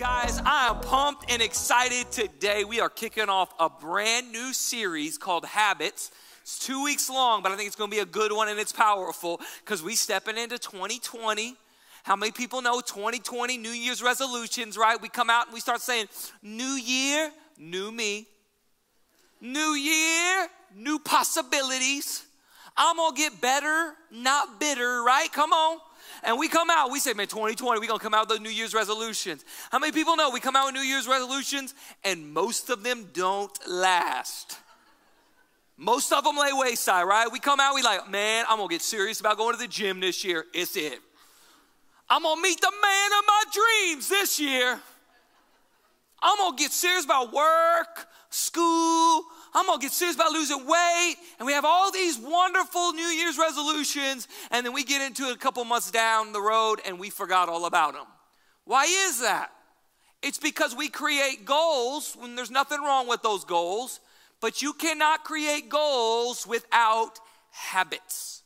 Guys, I am pumped and excited today. We are kicking off a brand new series called Habits. It's two weeks long, but I think it's going to be a good one and it's powerful because we stepping into 2020. How many people know 2020 New Year's resolutions, right? We come out and we start saying, New Year, new me. New year, new possibilities. I'm gonna get better, not bitter, right? Come on. And we come out, we say, man, 2020, we're gonna come out with those New Year's resolutions. How many people know we come out with New Year's resolutions and most of them don't last? Most of them lay wayside, right? We come out, we like, man, I'm gonna get serious about going to the gym this year. It's it. I'm gonna meet the man of my dreams this year. I'm gonna get serious about work, school. I'm gonna get serious about losing weight. And we have all these wonderful New Year's resolutions, and then we get into it a couple months down the road and we forgot all about them. Why is that? It's because we create goals when there's nothing wrong with those goals, but you cannot create goals without habits.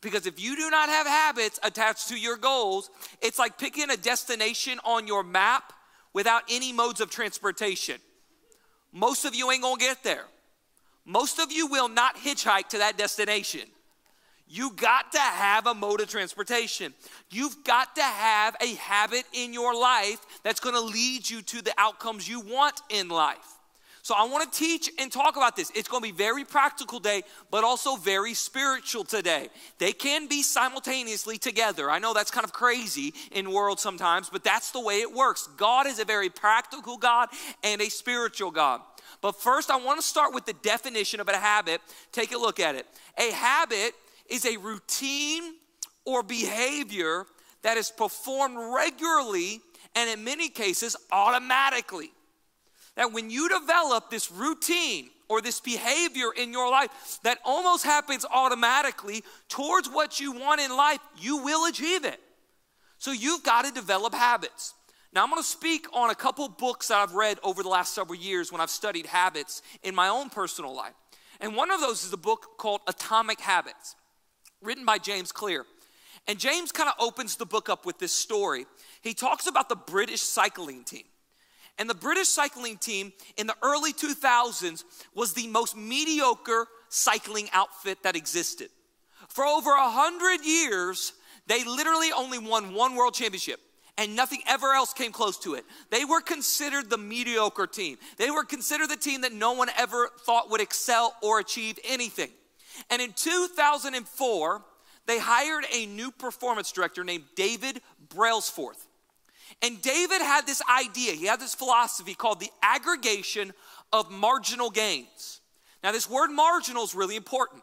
Because if you do not have habits attached to your goals, it's like picking a destination on your map without any modes of transportation. Most of you ain't gonna get there. Most of you will not hitchhike to that destination. You got to have a mode of transportation. You've got to have a habit in your life that's gonna lead you to the outcomes you want in life. So I want to teach and talk about this. It's going to be very practical day, but also very spiritual today. They can be simultaneously together. I know that's kind of crazy in world sometimes, but that's the way it works. God is a very practical God and a spiritual God. But first, I want to start with the definition of a habit. Take a look at it. A habit is a routine or behavior that is performed regularly and in many cases automatically. That when you develop this routine or this behavior in your life that almost happens automatically towards what you want in life, you will achieve it. So you've got to develop habits. Now, I'm going to speak on a couple books that I've read over the last several years when I've studied habits in my own personal life. And one of those is a book called Atomic Habits, written by James Clear. And James kind of opens the book up with this story. He talks about the British cycling team. And the British cycling team in the early 2000s was the most mediocre cycling outfit that existed. For over a hundred years, they literally only won one world championship and nothing ever else came close to it. They were considered the mediocre team. They were considered the team that no one ever thought would excel or achieve anything. And in 2004, they hired a new performance director named David Brailsford. And David had this idea, he had this philosophy called the aggregation of marginal gains. Now, this word marginal is really important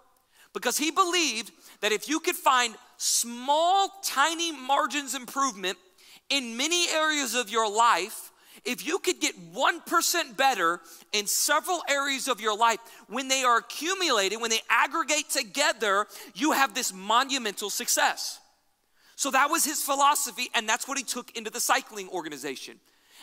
because he believed that if you could find small, tiny margins improvement in many areas of your life, if you could get 1% better in several areas of your life, when they are accumulated, when they aggregate together, you have this monumental success. So that was his philosophy, and that's what he took into the cycling organization.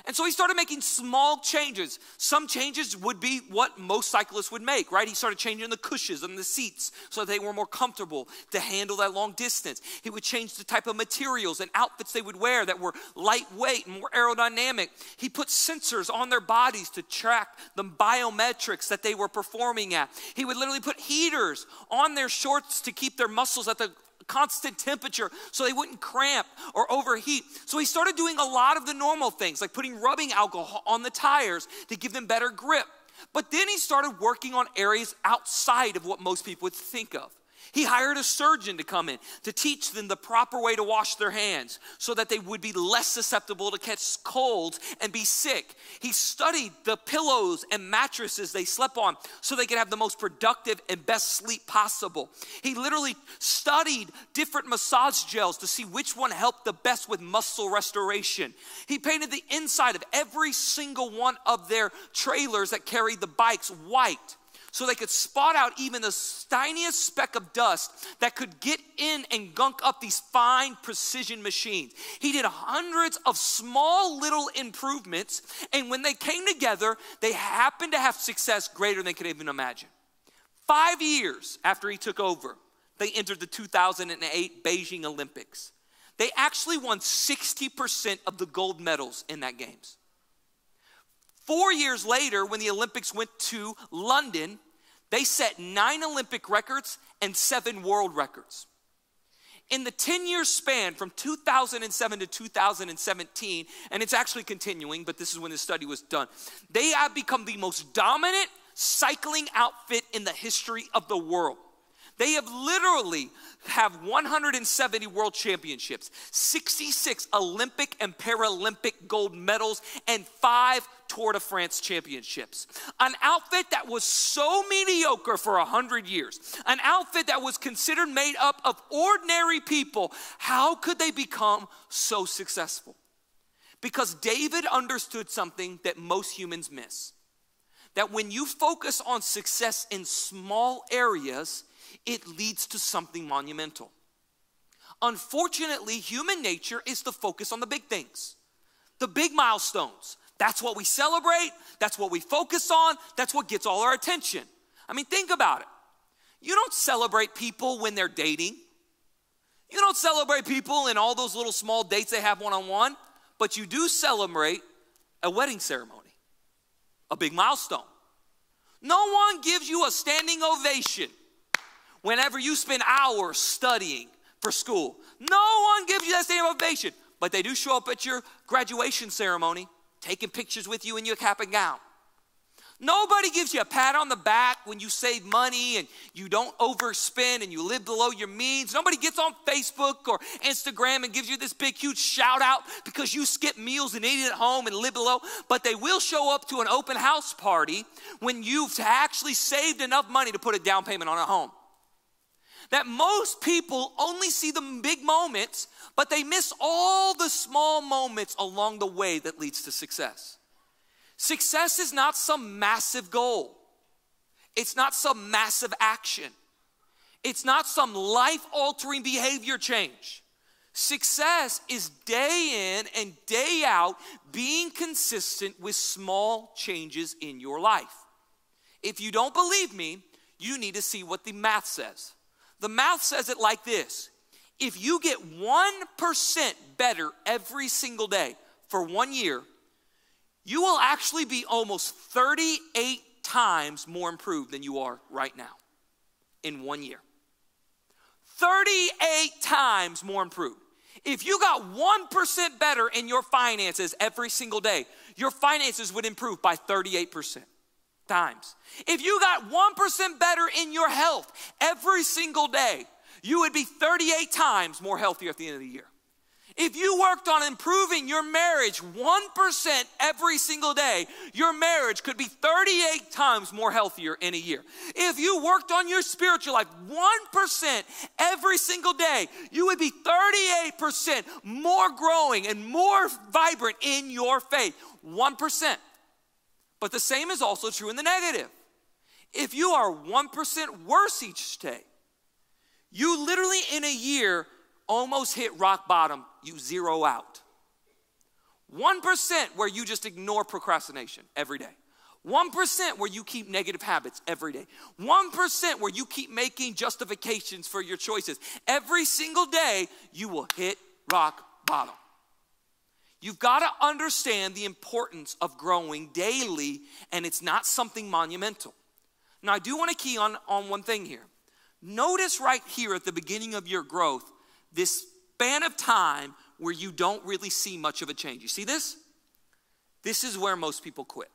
And so he started making small changes. Some changes would be what most cyclists would make, right? He started changing the cushions and the seats so they were more comfortable to handle that long distance. He would change the type of materials and outfits they would wear that were lightweight and more aerodynamic. He put sensors on their bodies to track the biometrics that they were performing at. He would literally put heaters on their shorts to keep their muscles at the constant temperature so they wouldn't cramp or overheat. So he started doing a lot of the normal things, like putting rubbing alcohol on the tires to give them better grip. But then he started working on areas outside of what most people would think of. He hired a surgeon to come in to teach them the proper way to wash their hands so that they would be less susceptible to catch colds and be sick. He studied the pillows and mattresses they slept on so they could have the most productive and best sleep possible. He literally studied different massage gels to see which one helped the best with muscle restoration. He painted the inside of every single one of their trailers that carried the bikes white so they could spot out even the tiniest speck of dust that could get in and gunk up these fine precision machines. He did hundreds of small little improvements, and when they came together, they happened to have success greater than they could even imagine. Five years after he took over, they entered the 2008 Beijing Olympics. They actually won 60% of the gold medals in that games. Four years later, when the Olympics went to London, they set nine Olympic records and seven world records. In the 10 year span from 2007 to 2017, and it's actually continuing, but this is when the study was done, they have become the most dominant cycling outfit in the history of the world. They have literally have 170 world championships, 66 Olympic and Paralympic gold medals, and five Tour de France championships. An outfit that was so mediocre for a 100 years, an outfit that was considered made up of ordinary people. How could they become so successful? Because David understood something that most humans miss. That when you focus on success in small areas, it leads to something monumental. Unfortunately, human nature is to focus on the big things, the big milestones. That's what we celebrate, that's what we focus on, that's what gets all our attention. I mean, think about it. You don't celebrate people when they're dating. You don't celebrate people in all those little small dates they have one on one, but you do celebrate a wedding ceremony, a big milestone. No one gives you a standing ovation whenever you spend hours studying for school. No one gives you that standing ovation, but they do show up at your graduation ceremony, taking pictures with you in your cap and gown. Nobody gives you a pat on the back when you save money and you don't overspend and you live below your means. Nobody gets on Facebook or Instagram and gives you this big, huge shout out because you skip meals and eat at home and live below. But they will show up to an open house party when you've actually saved enough money to put a down payment on a home that most people only see the big moments, but they miss all the small moments along the way that leads to success. Success is not some massive goal. It's not some massive action. It's not some life altering behavior change. Success is day in and day out being consistent with small changes in your life. If you don't believe me, you need to see what the math says. The mouth says it like this if you get 1% better every single day for one year, you will actually be almost 38 times more improved than you are right now in one year. 38 times more improved. If you got 1% better in your finances every single day, your finances would improve by 38% times. If you got 1% better in your health every single day, you would be 38 times more healthier at the end of the year. If you worked on improving your marriage 1% every single day, your marriage could be 38 times more healthier in a year. If you worked on your spiritual life 1% every single day, you would be 38% more growing and more vibrant in your faith. 1%. But the same is also true in the negative. If you are 1% worse each day, you literally in a year almost hit rock bottom, you zero out. 1% where you just ignore procrastination every day. 1% where you keep negative habits every day. 1% where you keep making justifications for your choices. Every single day, you will hit rock bottom. You've got to understand the importance of growing daily, and it's not something monumental. Now, I do want to key on, on one thing here. Notice right here at the beginning of your growth, this span of time where you don't really see much of a change. You see this? This is where most people quit.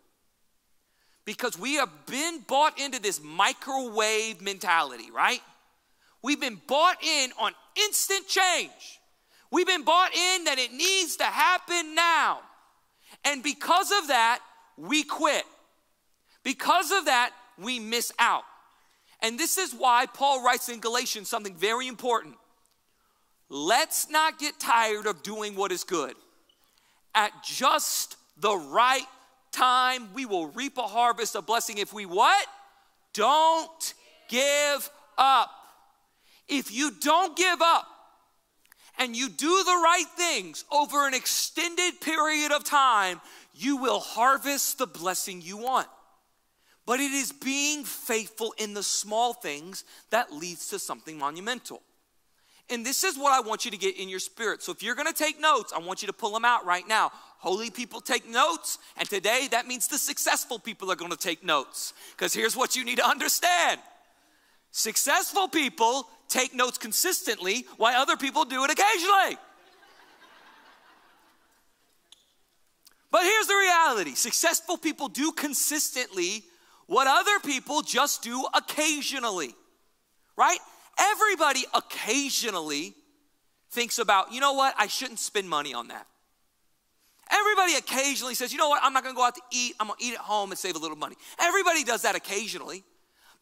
Because we have been bought into this microwave mentality, right? We've been bought in on instant change. We've been bought in that it needs to happen now. And because of that, we quit. Because of that, we miss out. And this is why Paul writes in Galatians something very important. Let's not get tired of doing what is good. At just the right time, we will reap a harvest of blessing if we what? Don't give up. If you don't give up, and you do the right things over an extended period of time, you will harvest the blessing you want. But it is being faithful in the small things that leads to something monumental. And this is what I want you to get in your spirit. So if you're gonna take notes, I want you to pull them out right now. Holy people take notes, and today that means the successful people are gonna take notes. Because here's what you need to understand successful people take notes consistently, while other people do it occasionally. But here's the reality successful people do consistently what other people just do occasionally, right? Everybody occasionally thinks about, you know what, I shouldn't spend money on that. Everybody occasionally says, you know what, I'm not gonna go out to eat, I'm gonna eat at home and save a little money. Everybody does that occasionally.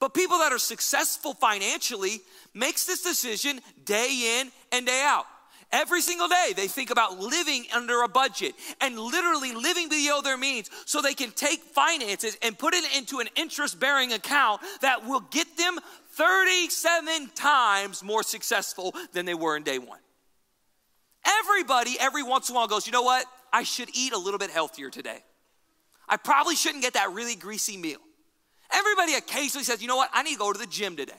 But people that are successful financially makes this decision day in and day out. Every single day, they think about living under a budget and literally living below their means so they can take finances and put it into an interest bearing account that will get them 37 times more successful than they were in day one. Everybody, every once in a while, goes, you know what? I should eat a little bit healthier today. I probably shouldn't get that really greasy meal. Everybody occasionally says, you know what? I need to go to the gym today.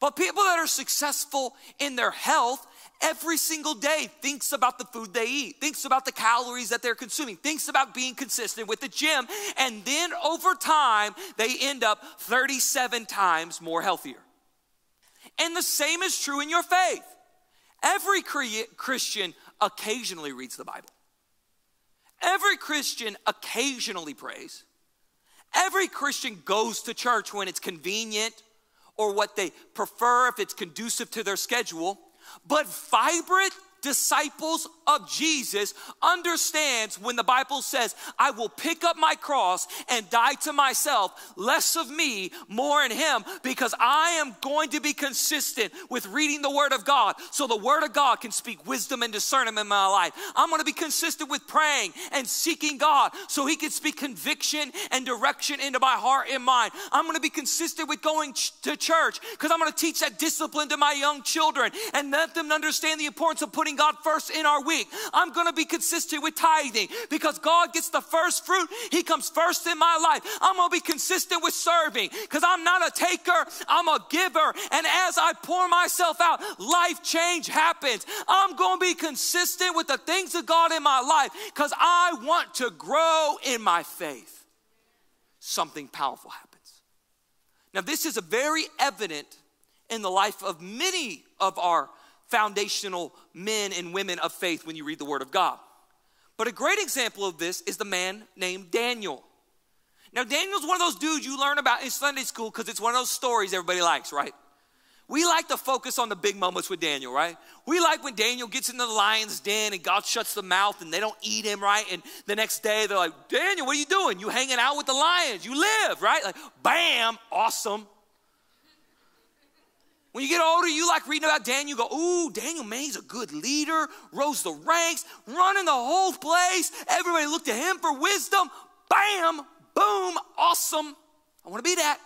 But people that are successful in their health every single day thinks about the food they eat, thinks about the calories that they're consuming, thinks about being consistent with the gym, and then over time, they end up 37 times more healthier. And the same is true in your faith. Every Christian occasionally reads the Bible. Every Christian occasionally prays. Every Christian goes to church when it's convenient or what they prefer if it's conducive to their schedule. But vibrant disciples of Jesus understands when the Bible says, I will pick up my cross and die to myself, less of me, more in him, because I am going to be consistent with reading the word of God so the word of God can speak wisdom and discernment in my life. I'm going to be consistent with praying and seeking God so he can speak conviction and direction into my heart and mind. I'm going to be consistent with going ch- to church because I'm going to teach that discipline to my young children and let them understand the importance of putting God first in our week. I'm going to be consistent with tithing because God gets the first fruit. He comes first in my life. I'm going to be consistent with serving because I'm not a taker, I'm a giver. And as I pour myself out, life change happens. I'm going to be consistent with the things of God in my life because I want to grow in my faith. Something powerful happens. Now, this is a very evident in the life of many of our foundational men and women of faith when you read the Word of God. But a great example of this is the man named Daniel. Now, Daniel's one of those dudes you learn about in Sunday school because it's one of those stories everybody likes, right? We like to focus on the big moments with Daniel, right? We like when Daniel gets into the lion's den and God shuts the mouth and they don't eat him, right? And the next day they're like, Daniel, what are you doing? You hanging out with the lions. You live, right? Like, bam, awesome. When you get older, you like reading about Daniel, go, ooh, Daniel, man, he's a good leader, rose the ranks, running the whole place. Everybody looked to him for wisdom. Bam, boom, awesome. I want to be that.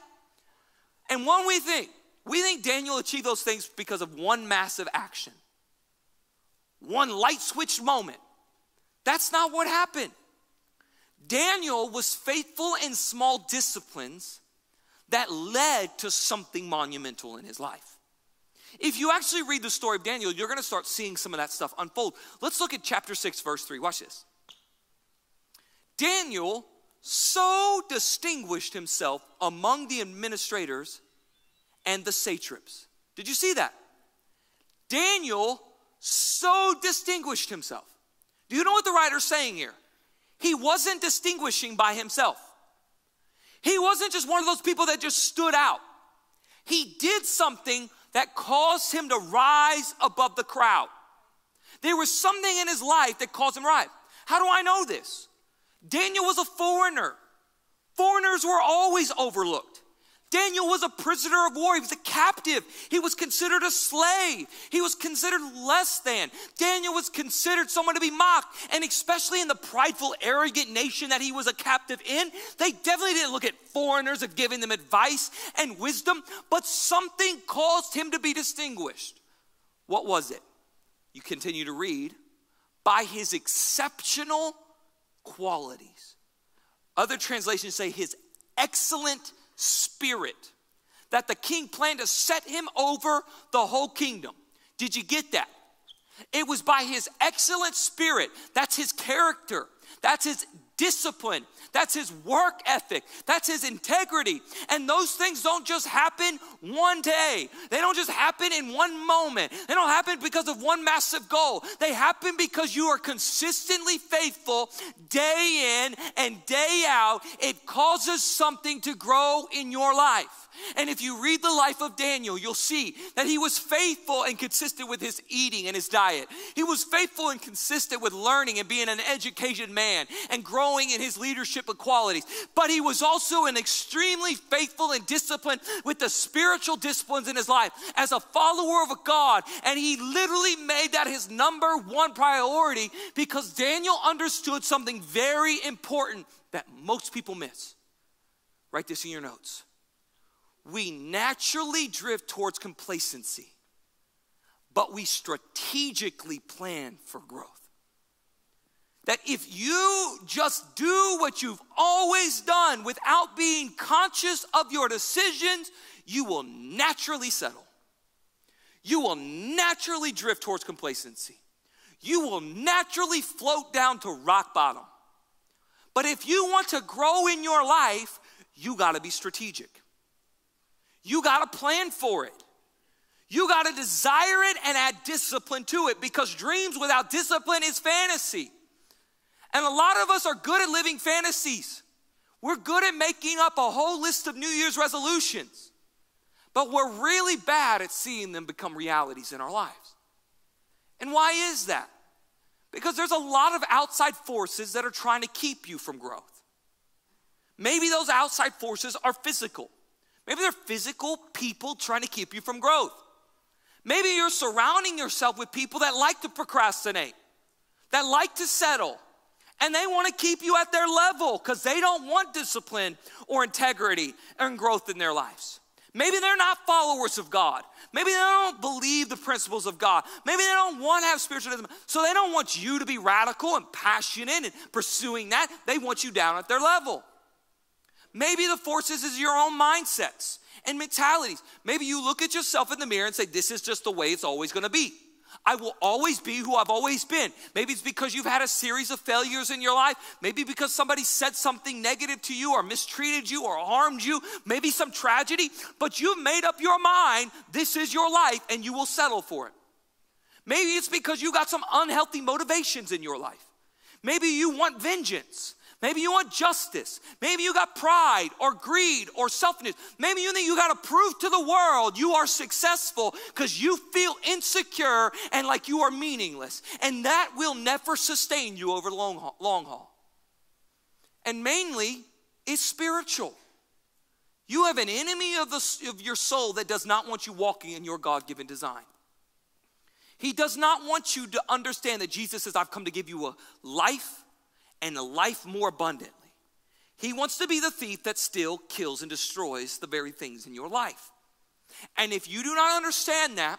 And one we think, we think Daniel achieved those things because of one massive action, one light switch moment. That's not what happened. Daniel was faithful in small disciplines that led to something monumental in his life. If you actually read the story of Daniel, you're going to start seeing some of that stuff unfold. Let's look at chapter 6, verse 3. Watch this. Daniel so distinguished himself among the administrators and the satraps. Did you see that? Daniel so distinguished himself. Do you know what the writer's saying here? He wasn't distinguishing by himself. He wasn't just one of those people that just stood out. He did something that caused him to rise above the crowd. There was something in his life that caused him to rise. How do I know this? Daniel was a foreigner. Foreigners were always overlooked. Daniel was a prisoner of war. He was a captive. He was considered a slave. He was considered less than. Daniel was considered someone to be mocked. And especially in the prideful, arrogant nation that he was a captive in, they definitely didn't look at foreigners of giving them advice and wisdom, but something caused him to be distinguished. What was it? You continue to read by his exceptional qualities. Other translations say his excellent spirit that the king planned to set him over the whole kingdom. Did you get that? It was by his excellent spirit. That's his character. That's his discipline. That's his work ethic. That's his integrity. And those things don't just happen one day. They don't just happen in one moment. They don't happen because of one massive goal. They happen because you are consistently faithful day in and day out. It causes something to grow in your life. And if you read the life of Daniel, you'll see that he was faithful and consistent with his eating and his diet. He was faithful and consistent with learning and being an educated man and growing in his leadership qualities. But he was also an extremely faithful and disciplined with the spiritual disciplines in his life as a follower of God. And he literally made that his number one priority because Daniel understood something very important that most people miss. Write this in your notes we naturally drift towards complacency, but we strategically plan for growth. That if you just do what you've always done without being conscious of your decisions, you will naturally settle. You will naturally drift towards complacency. You will naturally float down to rock bottom. But if you want to grow in your life, you got to be strategic. You got to plan for it. You got to desire it and add discipline to it because dreams without discipline is fantasy. And a lot of us are good at living fantasies. We're good at making up a whole list of New Year's resolutions, but we're really bad at seeing them become realities in our lives. And why is that? Because there's a lot of outside forces that are trying to keep you from growth. Maybe those outside forces are physical. Maybe they're physical people trying to keep you from growth. Maybe you're surrounding yourself with people that like to procrastinate, that like to settle, and they want to keep you at their level because they don't want discipline or integrity and growth in their lives. Maybe they're not followers of God. Maybe they don't believe the principles of God. Maybe they don't want to have spiritualism. So they don't want you to be radical and passionate and pursuing that. They want you down at their level. Maybe the forces is your own mindsets and mentalities. Maybe you look at yourself in the mirror and say, This is just the way it's always gonna be. I will always be who I've always been. Maybe it's because you've had a series of failures in your life. Maybe because somebody said something negative to you or mistreated you or harmed you. Maybe some tragedy, but you've made up your mind this is your life and you will settle for it. Maybe it's because you got some unhealthy motivations in your life. Maybe you want vengeance. Maybe you want justice. Maybe you got pride or greed or selfishness. Maybe you think you got to prove to the world you are successful because you feel insecure and like you are meaningless. And that will never sustain you over the long haul. Long haul. And mainly, it's spiritual. You have an enemy of, the, of your soul that does not want you walking in your God given design. He does not want you to understand that Jesus says, I've come to give you a life and life more abundantly. He wants to be the thief that still kills and destroys the very things in your life. And if you do not understand that,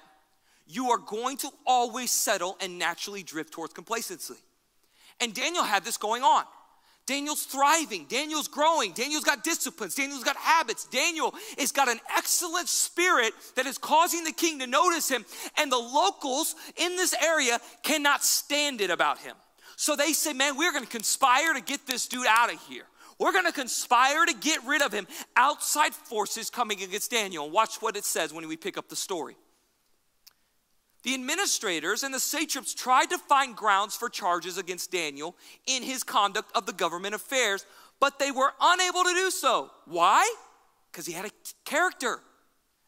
you are going to always settle and naturally drift towards complacency. And Daniel had this going on. Daniel's thriving. Daniel's growing. Daniel's got disciplines. Daniel's got habits. Daniel has got an excellent spirit that is causing the king to notice him. And the locals in this area cannot stand it about him. So they say, man, we're going to conspire to get this dude out of here. We're going to conspire to get rid of him. Outside forces coming against Daniel. Watch what it says when we pick up the story. The administrators and the satraps tried to find grounds for charges against Daniel in his conduct of the government affairs, but they were unable to do so. Why? Because he had a character,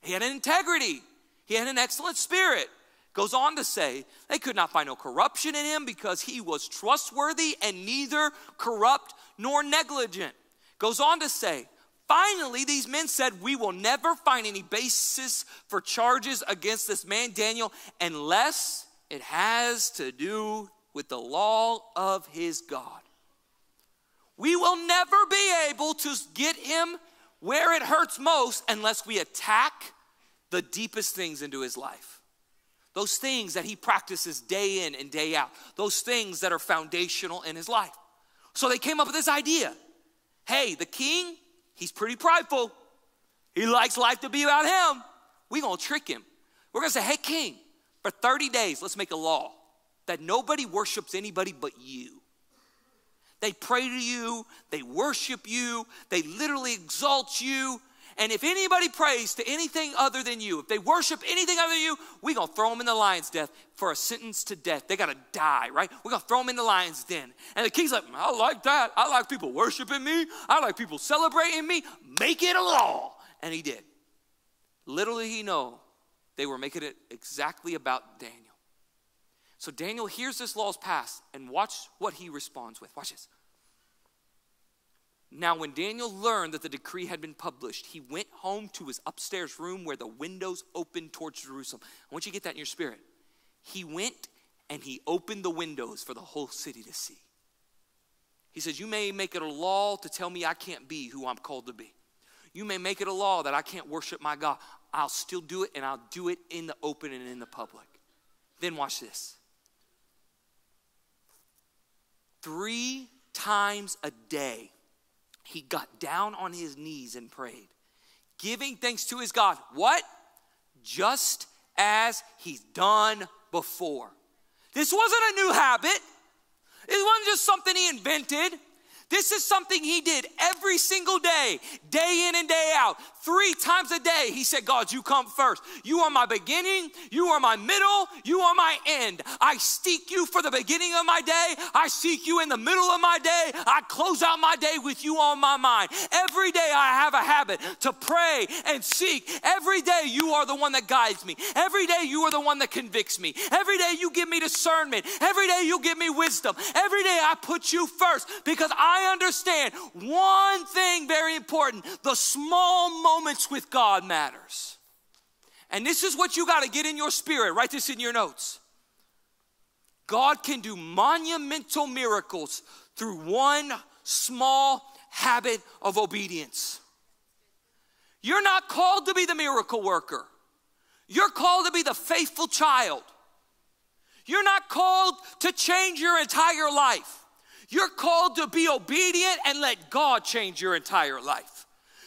he had an integrity, he had an excellent spirit. Goes on to say, they could not find no corruption in him because he was trustworthy and neither corrupt nor negligent. Goes on to say, finally, these men said, We will never find any basis for charges against this man, Daniel, unless it has to do with the law of his God. We will never be able to get him where it hurts most unless we attack the deepest things into his life. Those things that he practices day in and day out, those things that are foundational in his life. So they came up with this idea hey, the king, he's pretty prideful. He likes life to be about him. We're gonna trick him. We're gonna say, hey, king, For 30 days, let's make a law that nobody worships anybody but you. They pray to you, they worship you, they literally exalt you. And if anybody prays to anything other than you, if they worship anything other than you, we're gonna throw them in the lion's death for a sentence to death. They gotta die, right? We're gonna throw them in the lion's den. And the king's like, I like that. I like people worshiping me. I like people celebrating me. Make it a law. And he did. Little did he know they were making it exactly about Daniel. So Daniel hears this law's passed, and watch what he responds with. Watch this. Now, when Daniel learned that the decree had been published, he went home to his upstairs room where the windows opened towards Jerusalem. I want you to get that in your spirit. He went and he opened the windows for the whole city to see. He says, You may make it a law to tell me I can't be who I'm called to be. You may make it a law that I can't worship my God. I'll still do it, and I'll do it in the open and in the public. Then watch this. Three times a day, he got down on his knees and prayed, giving thanks to his God. What? Just as he's done before. This wasn't a new habit. It wasn't just something he invented. This is something he did every single day, day in and day out. Three times a day, he said, God, you come first. You are my beginning, you are my middle, you are my end. I seek you for the beginning of my day, I seek you in the middle of my day, I close out my day with you on my mind. Every day, I have a habit to pray and seek. Every day, you are the one that guides me. Every day, you are the one that convicts me. Every day, you give me discernment. Every day, you give me wisdom. Every day, I put you first because I understand one thing very important the small moments moments with God matters. And this is what you got to get in your spirit. Write this in your notes. God can do monumental miracles through one small habit of obedience. You're not called to be the miracle worker. You're called to be the faithful child. You're not called to change your entire life. You're called to be obedient and let God change your entire life.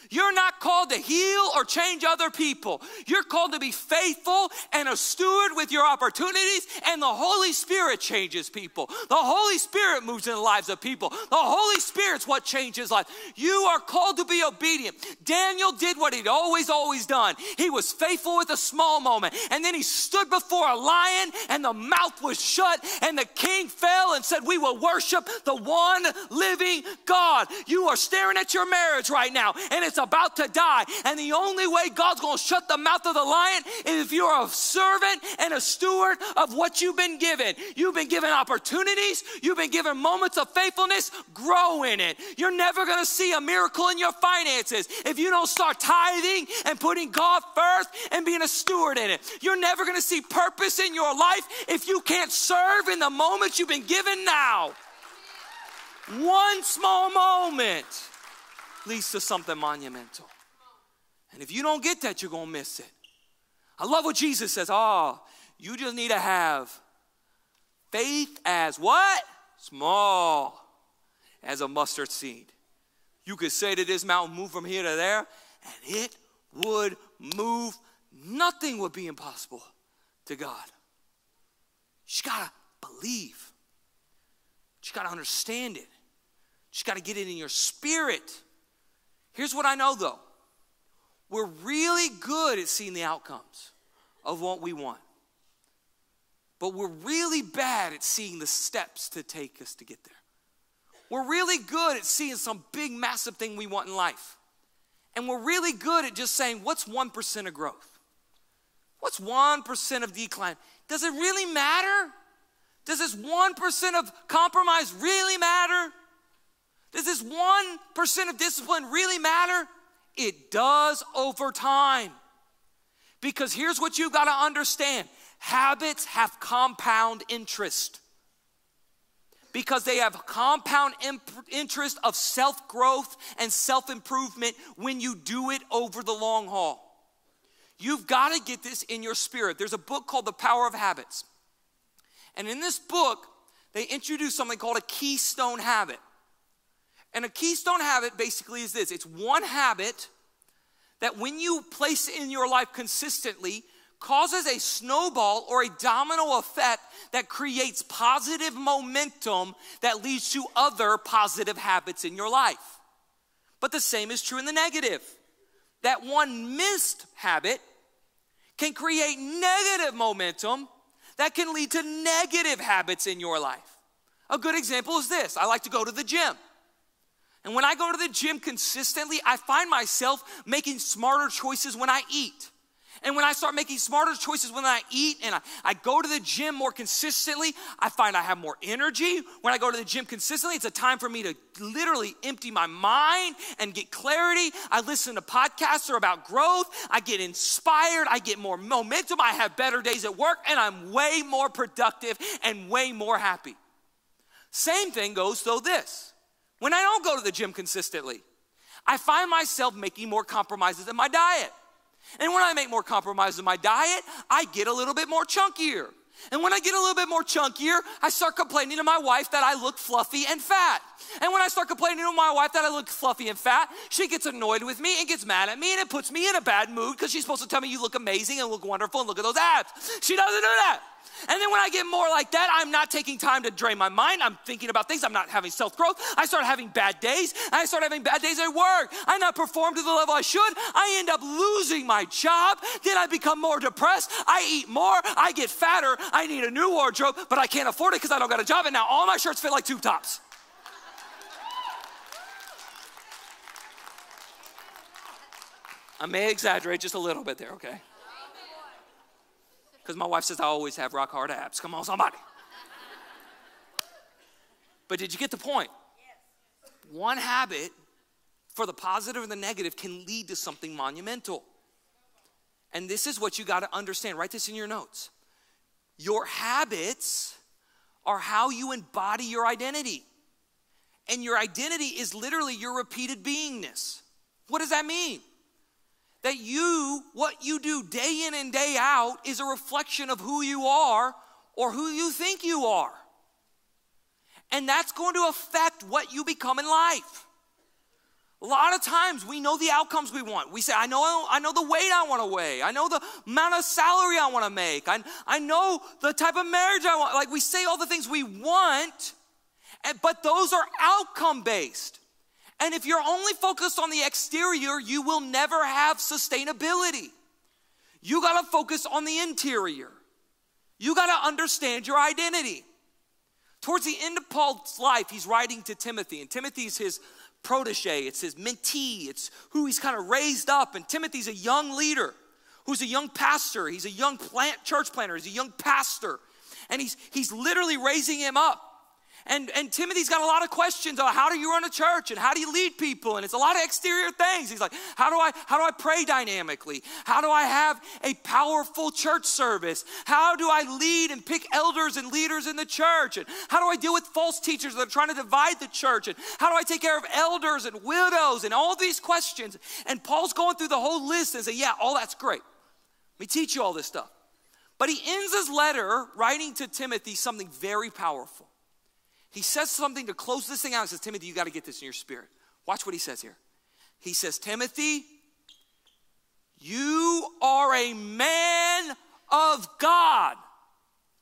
You're not called to heal or change other people. You're called to be faithful and a steward with your opportunities, and the Holy Spirit changes people. The Holy Spirit moves in the lives of people. The Holy Spirit's what changes life. You are called to be obedient. Daniel did what he'd always, always done. He was faithful with a small moment, and then he stood before a lion, and the mouth was shut, and the king fell and said, We will worship the one living God. You are staring at your marriage right now, and it's about to die. And the only way God's gonna shut the mouth of the lion is if you're a servant and a steward of what you've been given. You've been given opportunities, you've been given moments of faithfulness, grow in it. You're never gonna see a miracle in your finances if you don't start tithing and putting God first and being a steward in it. You're never gonna see purpose in your life if you can't serve in the moments you've been given now. One small moment leads to something monumental. And if you don't get that, you're going to miss it. I love what Jesus says. Oh, you just need to have faith as what? Small as a mustard seed. You could say to this mountain, move from here to there, and it would move. Nothing would be impossible to God. You gotta believe. You gotta understand it. You gotta get it in your spirit. Here's what I know though we're really good at seeing the outcomes of what we want, but we're really bad at seeing the steps to take us to get there. We're really good at seeing some big, massive thing we want in life. And we're really good at just saying, what's 1% of growth? What's 1% of decline? Does it really matter? Does this 1% of compromise really matter? Does this 1% of discipline really matter? It does over time. Because here's what you got to understand habits have compound interest. Because they have compound imp- interest of self growth and self improvement when you do it over the long haul. You've got to get this in your spirit. There's a book called The Power of Habits. And in this book, they introduce something called a keystone habit. And a keystone habit basically is this it's one habit that when you place in your life consistently causes a snowball or a domino effect that creates positive momentum that leads to other positive habits in your life. But the same is true in the negative. That one missed habit can create negative momentum that can lead to negative habits in your life. A good example is this I like to go to the gym. And when I go to the gym consistently, I find myself making smarter choices when I eat. And when I start making smarter choices when I eat and I, I go to the gym more consistently, I find I have more energy. When I go to the gym consistently, it's a time for me to literally empty my mind and get clarity. I listen to podcasts that are about growth. I get inspired. I get more momentum. I have better days at work and I'm way more productive and way more happy. Same thing goes though this. When I don't go to the gym consistently, I find myself making more compromises in my diet. And when I make more compromises in my diet, I get a little bit more chunkier. And when I get a little bit more chunkier, I start complaining to my wife that I look fluffy and fat. And when I start complaining to my wife that I look fluffy and fat, she gets annoyed with me and gets mad at me, and it puts me in a bad mood because she's supposed to tell me you look amazing and look wonderful and look at those abs. She doesn't do that. And then when I get more like that, I'm not taking time to drain my mind. I'm thinking about things. I'm not having self growth. I start having bad days. I start having bad days at work. I not perform to the level I should. I end up losing my job. Then I become more depressed. I eat more. I get fatter. I need a new wardrobe, but I can't afford it because I don't got a job. And now all my shirts fit like tube tops. I may exaggerate just a little bit there, okay? Because my wife says I always have rock hard abs. Come on, somebody. But did you get the point? One habit for the positive and the negative can lead to something monumental. And this is what you got to understand. Write this in your notes. Your habits are how you embody your identity. And your identity is literally your repeated beingness. What does that mean? That you, what you do day in and day out, is a reflection of who you are or who you think you are. And that's going to affect what you become in life. A lot of times we know the outcomes we want. We say, I know, I know the weight I want to weigh. I know the amount of salary I want to make. I, I know the type of marriage I want. Like we say all the things we want, but those are outcome based. And if you're only focused on the exterior, you will never have sustainability. You got to focus on the interior. You got to understand your identity. Towards the end of Paul's life, he's writing to Timothy, and Timothy's his protege, it's his mentee, it's who he's kind of raised up. And Timothy's a young leader who's a young pastor, he's a young plant, church planter, he's a young pastor. And he's, he's literally raising him up. And, and Timothy's got a lot of questions about how do you run a church and how do you lead people? And it's a lot of exterior things. He's like, how do I how do I pray dynamically? How do I have a powerful church service? How do I lead and pick elders and leaders in the church? And how do I deal with false teachers that are trying to divide the church? And how do I take care of elders and widows and all these questions? And Paul's going through the whole list and say, yeah, all that's great. Let me teach you all this stuff. But he ends his letter writing to Timothy something very powerful. He says something to close this thing out. He says, Timothy, you got to get this in your spirit. Watch what he says here. He says, Timothy, you are a man of God.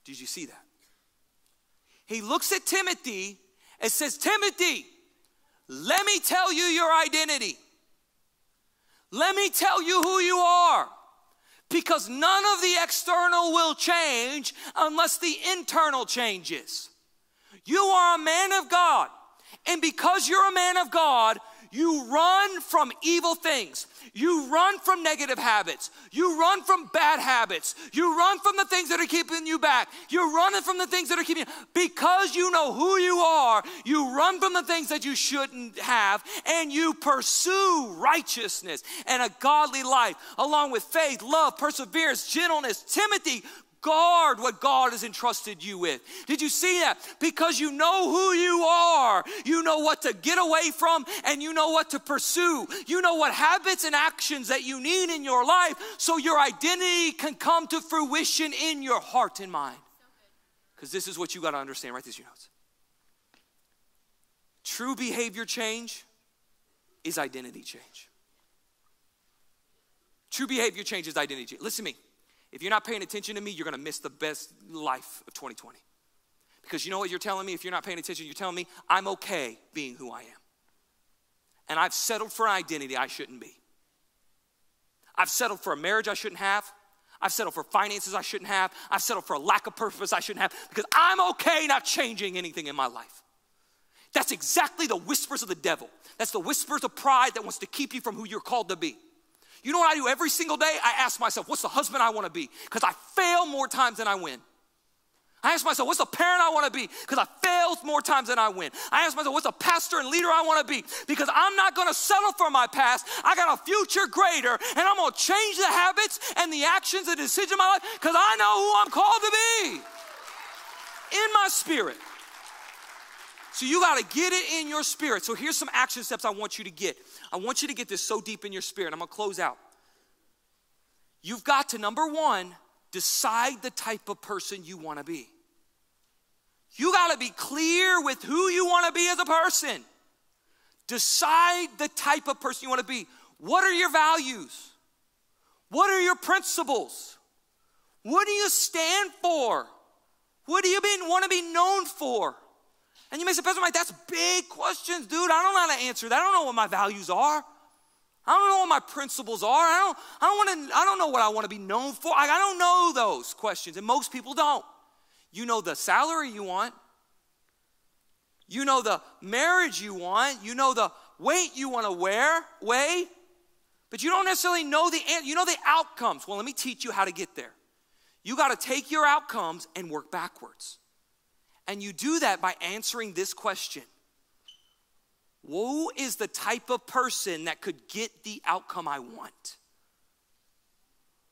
Did you see that? He looks at Timothy and says, Timothy, let me tell you your identity. Let me tell you who you are. Because none of the external will change unless the internal changes. You are a man of God. And because you're a man of God, you run from evil things. You run from negative habits. You run from bad habits. You run from the things that are keeping you back. You're running from the things that are keeping you. Because you know who you are, you run from the things that you shouldn't have and you pursue righteousness and a godly life along with faith, love, perseverance, gentleness. Timothy, guard what God has entrusted you with. Did you see that? Because you know who you are, you know what to get away from, and you know what to pursue. You know what habits and actions that you need in your life so your identity can come to fruition in your heart and mind. Because this is what you got to understand. Write these your notes. True behavior change is identity change. True behavior change is identity change. Listen to me. If you're not paying attention to me, you're gonna miss the best life of 2020. Because you know what you're telling me? If you're not paying attention, you're telling me I'm okay being who I am. And I've settled for an identity I shouldn't be. I've settled for a marriage I shouldn't have. I've settled for finances I shouldn't have. I've settled for a lack of purpose I shouldn't have because I'm okay not changing anything in my life. That's exactly the whispers of the devil. That's the whispers of pride that wants to keep you from who you're called to be. You know what I do every single day? I ask myself, what's the husband I want to be? Because I fail more times than I win. I ask myself, what's the parent I want to be? Because I fail more times than I win. I ask myself, what's the pastor and leader I want to be? Because I'm not going to settle for my past. I got a future greater, and I'm going to change the habits and the actions and decisions of my life because I know who I'm called to be in my spirit. So you got to get it in your spirit. So here's some action steps I want you to get. I want you to get this so deep in your spirit. I'm going to close out. You've got to, number one, decide the type of person you want to be. You got to be clear with who you want to be as a person. Decide the type of person you want to be. What are your values? What are your principles? What do you stand for? What do you want to be known for? And you may say, Pastor Mike, that's big questions, dude. I don't know how to answer that. I don't know what my values are. I don't know what my principles are. I don't, I don't want to, I don't know what I want to be known for. I, I don't know those questions, and most people don't. You know the salary you want. You know the marriage you want. You know the weight you want to wear, weigh. But you don't necessarily know the you know the outcomes. Well, let me teach you how to get there. You got to take your outcomes and work backwards. And you do that by answering this question. Who is the type of person that could get the outcome I want?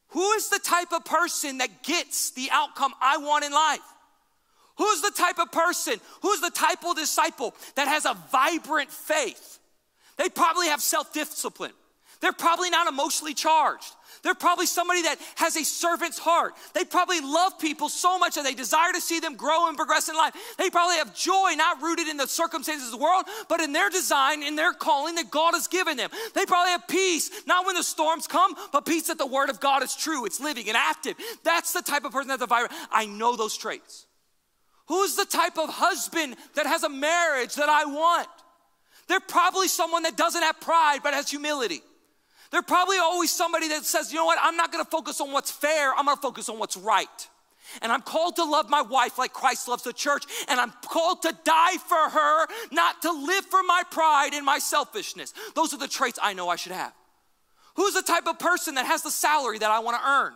Who is the type of person that gets the outcome I want in life? Who's the type of person, who's the type of disciple that has a vibrant faith? They probably have self discipline. They're probably not emotionally charged. They're probably somebody that has a servant's heart. They probably love people so much that they desire to see them grow and progress in life. They probably have joy not rooted in the circumstances of the world, but in their design, in their calling that God has given them. They probably have peace, not when the storms come, but peace that the word of God is true, it's living and active. That's the type of person that's a vibrant. I know those traits. Who's the type of husband that has a marriage that I want? They're probably someone that doesn't have pride but has humility. They're probably always somebody that says, you know what, I'm not gonna focus on what's fair, I'm gonna focus on what's right. And I'm called to love my wife like Christ loves the church, and I'm called to die for her, not to live for my pride and my selfishness. Those are the traits I know I should have. Who's the type of person that has the salary that I wanna earn?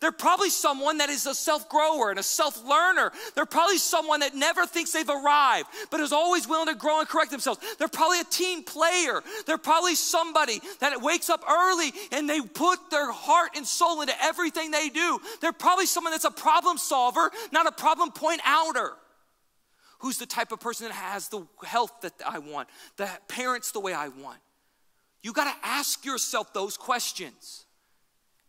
They're probably someone that is a self grower and a self learner. They're probably someone that never thinks they've arrived, but is always willing to grow and correct themselves. They're probably a team player. They're probably somebody that wakes up early and they put their heart and soul into everything they do. They're probably someone that's a problem solver, not a problem point outer. Who's the type of person that has the health that I want, the parents the way I want? You got to ask yourself those questions.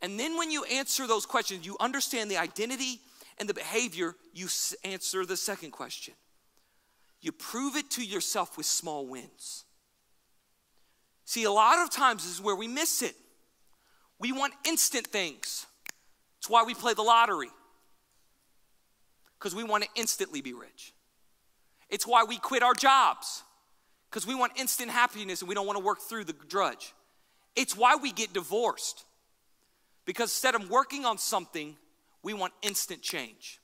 And then when you answer those questions, you understand the identity and the behavior, you answer the second question. You prove it to yourself with small wins. See, a lot of times this is where we miss it. We want instant things. It's why we play the lottery, because we want to instantly be rich. It's why we quit our jobs, because we want instant happiness and we don't want to work through the drudge. It's why we get divorced because instead of working on something, we want instant change.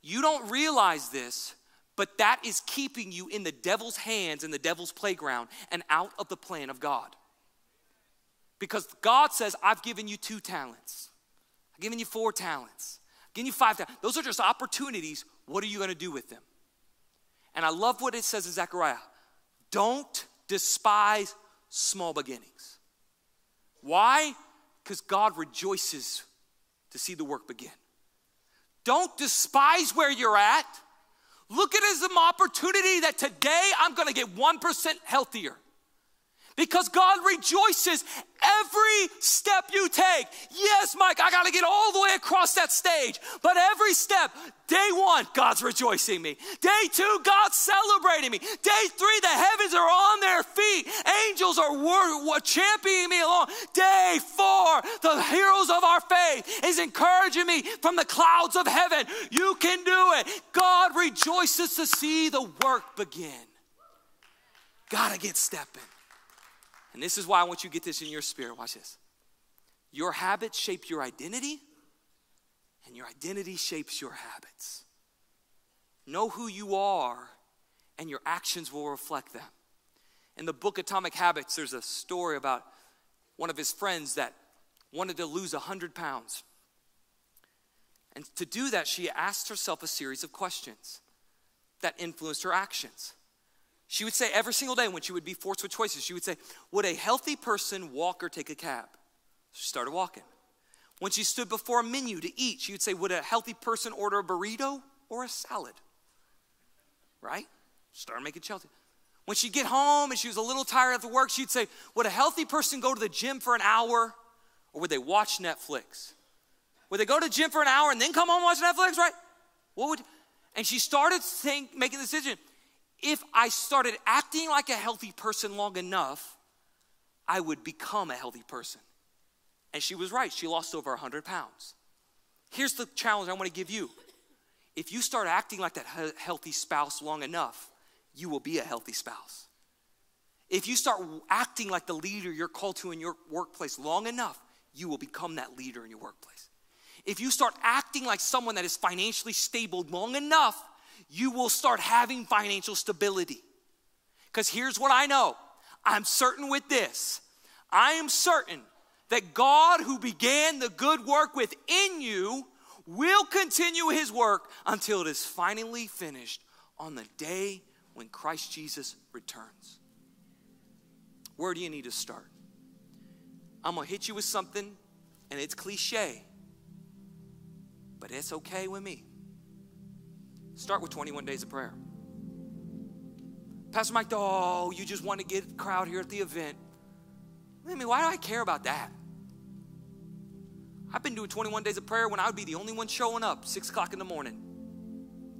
You don't realize this, but that is keeping you in the devil's hands in the devil's playground and out of the plan of God. Because God says, I've given you two talents, I've given you four talents, I've given you five talents. Those are just opportunities. What are you going to do with them? And I love what it says in Zechariah don't despise small beginnings. Why? Because God rejoices to see the work begin. Don't despise where you're at. Look at it as an opportunity that today I'm gonna get 1% healthier. Because God rejoices every step you take. Yes, Mike, I got to get all the way across that stage, but every step, day one, God's rejoicing me. Day two, God's celebrating me. Day three, the heavens are on their feet. Angels are wor- championing me along. Day four, the heroes of our faith is encouraging me from the clouds of heaven. You can do it. God rejoices to see the work begin. Gotta get stepping. And this is why I want you to get this in your spirit. Watch this. Your habits shape your identity, and your identity shapes your habits. Know who you are, and your actions will reflect them. In the book Atomic Habits, there's a story about one of his friends that wanted to lose 100 pounds. And to do that, she asked herself a series of questions that influenced her actions. She would say every single day when she would be forced with choices, she would say, Would a healthy person walk or take a cab? She started walking. When she stood before a menu to eat, she would say, Would a healthy person order a burrito or a salad? Right? Started making Chelsea. When she'd get home and she was a little tired after work, she'd say, Would a healthy person go to the gym for an hour or would they watch Netflix? Would they go to the gym for an hour and then come home and watch Netflix, right? What would and she started think, making the decision if I started acting like a healthy person long enough, I would become a healthy person. And she was right. She lost over 100 pounds. Here's the challenge I want to give you. If you start acting like that healthy spouse long enough, you will be a healthy spouse. If you start acting like the leader you're called to in your workplace long enough, you will become that leader in your workplace. If you start acting like someone that is financially stable long enough, you will start having financial stability. Because here's what I know I'm certain with this. I am certain that God, who began the good work within you, will continue his work until it is finally finished on the day when Christ Jesus returns. Where do you need to start? I'm gonna hit you with something, and it's cliche, but it's okay with me. Start with 21 days of prayer. Pastor Mike, oh, you just want to get crowd here at the event. I mean, why do I care about that? I've been doing 21 days of prayer when I would be the only one showing up, 6 o'clock in the morning.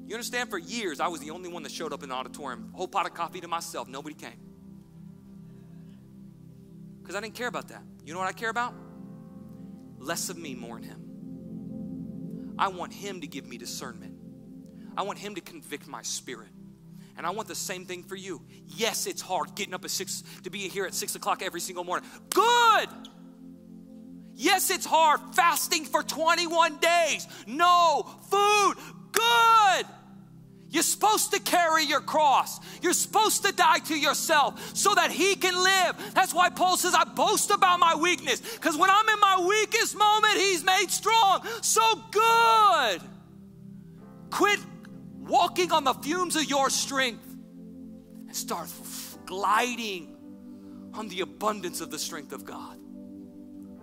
You understand? For years, I was the only one that showed up in the auditorium. Whole pot of coffee to myself. Nobody came. Because I didn't care about that. You know what I care about? Less of me, more in Him. I want Him to give me discernment. I want Him to convict my spirit. And I want the same thing for you. Yes, it's hard getting up at six to be here at six o'clock every single morning. Good. Yes, it's hard fasting for 21 days. No food. Good. You're supposed to carry your cross. You're supposed to die to yourself so that He can live. That's why Paul says, I boast about my weakness. Because when I'm in my weakest moment, He's made strong. So good. Quit walking on the fumes of your strength and start gliding on the abundance of the strength of God.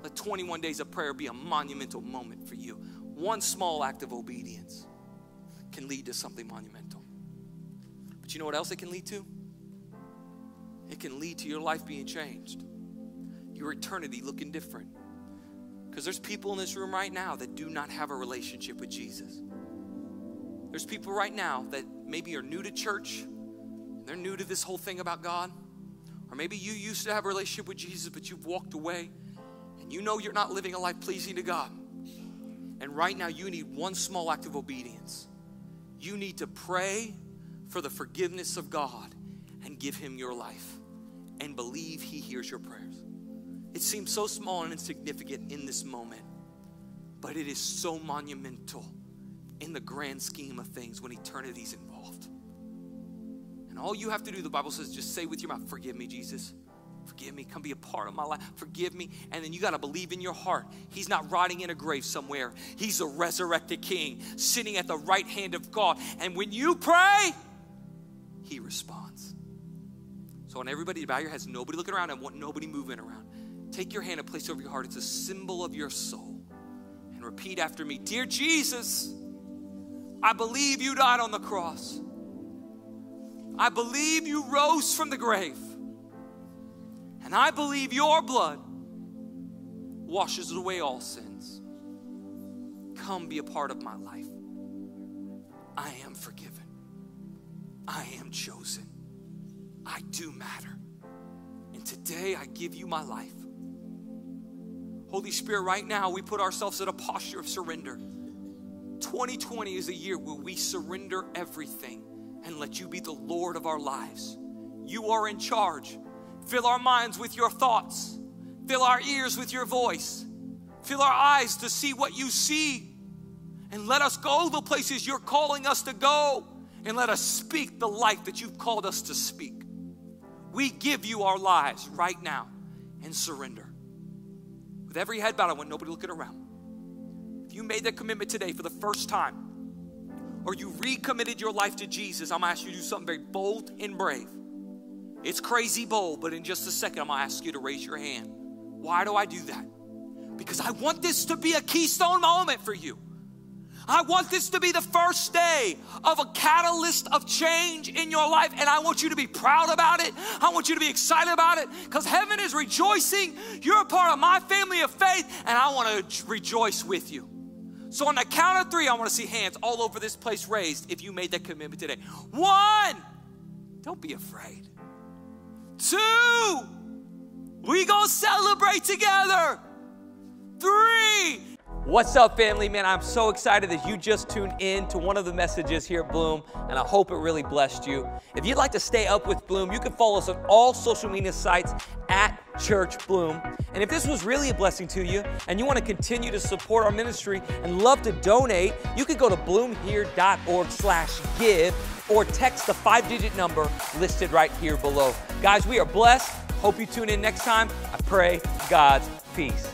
Let 21 days of prayer be a monumental moment for you. One small act of obedience can lead to something monumental. But you know what else it can lead to? It can lead to your life being changed, your eternity looking different. Because there's people in this room right now that do not have a relationship with Jesus. There's people right now that maybe are new to church, they're new to this whole thing about God. Or maybe you used to have a relationship with Jesus, but you've walked away and you know you're not living a life pleasing to God. And right now, you need one small act of obedience. You need to pray for the forgiveness of God and give Him your life and believe He hears your prayers. It seems so small and insignificant in this moment, but it is so monumental in the grand scheme of things when eternity's involved. And all you have to do, the Bible says, just say with your mouth, Forgive me, Jesus. Forgive me. Come be a part of my life. Forgive me. And then you got to believe in your heart. He's not rotting in a grave somewhere. He's a resurrected king sitting at the right hand of God. And when you pray, he responds. So, I want everybody to bow your heads, nobody looking around, and want nobody moving around. Take your hand and place it over your heart. It's a symbol of your soul. And repeat after me Dear Jesus, I believe you died on the cross. I believe you rose from the grave. And I believe your blood washes away all sins. Come be a part of my life. I am forgiven. I am chosen. I do matter. And today I give you my life. Holy Spirit, right now we put ourselves in a posture of surrender. 2020 is a year where we surrender everything and let you be the Lord of our lives. You are in charge. Fill our minds with your thoughts, fill our ears with your voice, fill our eyes to see what you see, and let us go the places you're calling us to go, and let us speak the life that you've called us to speak. We give you our lives right now and surrender. With every head bowed, I want nobody looking around. You made that commitment today for the first time, or you recommitted your life to Jesus, I'm gonna ask you to do something very bold and brave. It's crazy bold, but in just a second, I'm gonna ask you to raise your hand. Why do I do that? Because I want this to be a keystone moment for you. I want this to be the first day of a catalyst of change in your life, and I want you to be proud about it. I want you to be excited about it because heaven is rejoicing. You're a part of my family of faith, and I want to rejoice with you. So, on the count of three, I want to see hands all over this place raised if you made that commitment today. One, don't be afraid. Two, we gonna celebrate together. Three, What's up, family? Man, I'm so excited that you just tuned in to one of the messages here at Bloom, and I hope it really blessed you. If you'd like to stay up with Bloom, you can follow us on all social media sites at Church Bloom. And if this was really a blessing to you and you want to continue to support our ministry and love to donate, you can go to bloomhere.org slash give or text the five-digit number listed right here below. Guys, we are blessed. Hope you tune in next time. I pray God's peace.